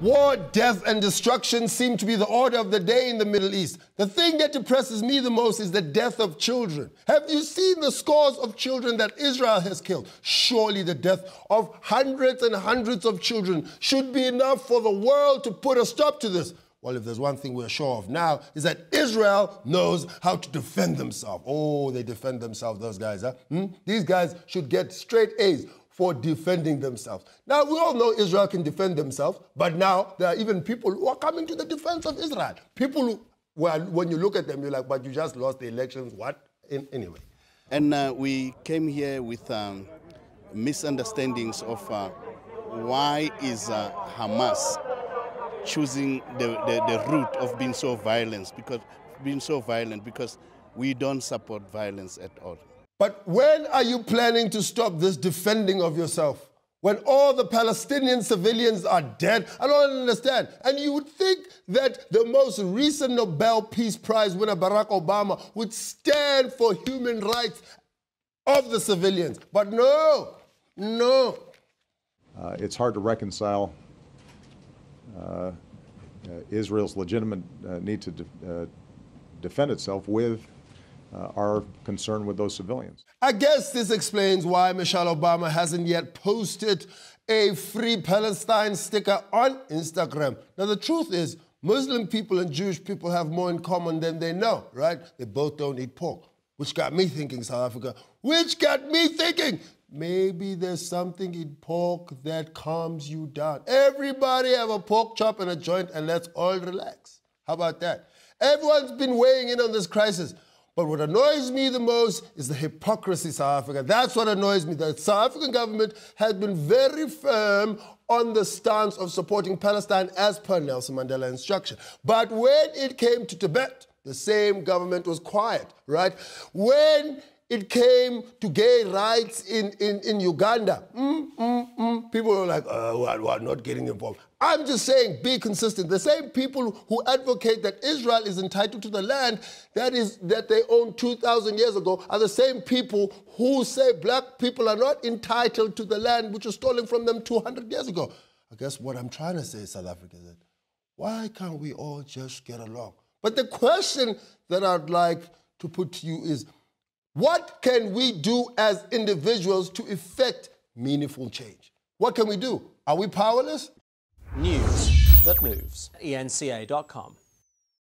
War, death, and destruction seem to be the order of the day in the Middle East. The thing that depresses me the most is the death of children. Have you seen the scores of children that Israel has killed? Surely the death of hundreds and hundreds of children should be enough for the world to put a stop to this. Well, if there's one thing we're sure of now, is that Israel knows how to defend themselves. Oh, they defend themselves, those guys, huh? Hmm? These guys should get straight A's for defending themselves. Now, we all know Israel can defend themselves, but now there are even people who are coming to the defense of Israel. People who, well, when you look at them, you're like, but you just lost the elections, what? In, anyway. And uh, we came here with um, misunderstandings of uh, why is uh, Hamas choosing the, the, the route of being so violent because being so violent because we don't support violence at all. But when are you planning to stop this defending of yourself? When all the Palestinian civilians are dead? I don't understand. And you would think that the most recent Nobel Peace Prize winner, Barack Obama, would stand for human rights of the civilians. But no, no. Uh, it's hard to reconcile uh, uh, Israel's legitimate uh, need to de uh, defend itself with uh, our concern with those civilians. I guess this explains why Michelle Obama hasn't yet posted a free Palestine sticker on Instagram. Now, the truth is, Muslim people and Jewish people have more in common than they know, right? They both don't eat pork, which got me thinking, South Africa, which got me thinking, maybe there's something in pork that calms you down. Everybody have a pork chop and a joint, and let's all relax. How about that? Everyone's been weighing in on this crisis. But what annoys me the most is the hypocrisy, South Africa. That's what annoys me. The South African government has been very firm on the stance of supporting Palestine as per Nelson Mandela instruction. But when it came to Tibet, the same government was quiet, right? When it came to gay rights in, in, in Uganda. Mm, mm, mm. People were like, oh, well, well, not getting involved. I'm just saying, be consistent. The same people who advocate that Israel is entitled to the land that is that they owned 2,000 years ago are the same people who say black people are not entitled to the land which was stolen from them 200 years ago. I guess what I'm trying to say, South Africa, is that why can't we all just get along? But the question that I'd like to put to you is, what can we do as individuals to effect meaningful change? What can we do? Are we powerless? News that moves. ENCA.com.